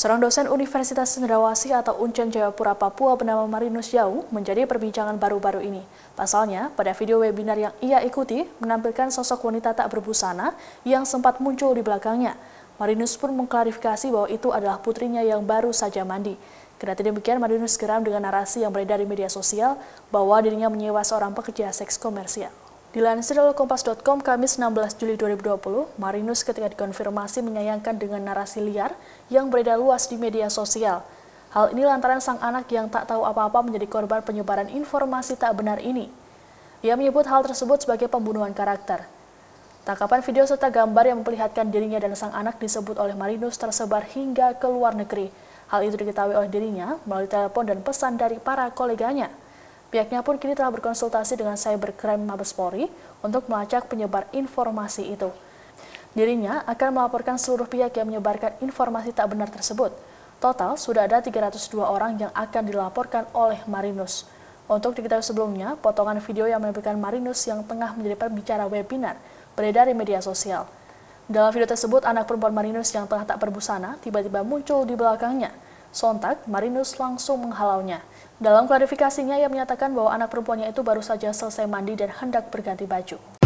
Seorang dosen Universitas Cendrawasih atau Uncen Jayapura Papua bernama Marinus Yau menjadi perbincangan baru-baru ini. Pasalnya, pada video webinar yang ia ikuti menampilkan sosok wanita tak berbusana yang sempat muncul di belakangnya. Marinus pun mengklarifikasi bahwa itu adalah putrinya yang baru saja mandi. Kendati demikian, Marinus geram dengan narasi yang beredar di media sosial bahwa dirinya menyewa seorang pekerja seks komersial. Dilansir oleh Kompas.com Kamis 16 Juli 2020, Marinus ketika dikonfirmasi menyayangkan dengan narasi liar yang beredar luas di media sosial. Hal ini lantaran sang anak yang tak tahu apa-apa menjadi korban penyebaran informasi tak benar ini. Ia menyebut hal tersebut sebagai pembunuhan karakter. Tangkapan video serta gambar yang memperlihatkan dirinya dan sang anak disebut oleh Marinus tersebar hingga ke luar negeri. Hal itu diketahui oleh dirinya melalui telepon dan pesan dari para koleganya. Pihaknya pun kini telah berkonsultasi dengan Cybercrime Mabes Polri untuk melacak penyebar informasi itu. Dirinya akan melaporkan seluruh pihak yang menyebarkan informasi tak benar tersebut. Total sudah ada 302 orang yang akan dilaporkan oleh Marinus. Untuk diketahui sebelumnya, potongan video yang menampilkan Marinus yang tengah menjadi pembicara webinar beredar di media sosial. Dalam video tersebut, anak perempuan Marinus yang tengah tak berbusana tiba-tiba muncul di belakangnya. Sontak, Marinus langsung menghalaunya. Dalam klarifikasinya, ia menyatakan bahwa anak perempuannya itu baru saja selesai mandi dan hendak berganti baju.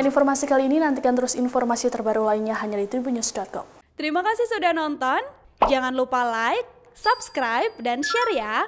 Demikian informasi kali ini, nantikan terus informasi terbaru lainnya hanya di tribunnews.com. Terima kasih sudah nonton. Jangan lupa like, subscribe, dan share ya.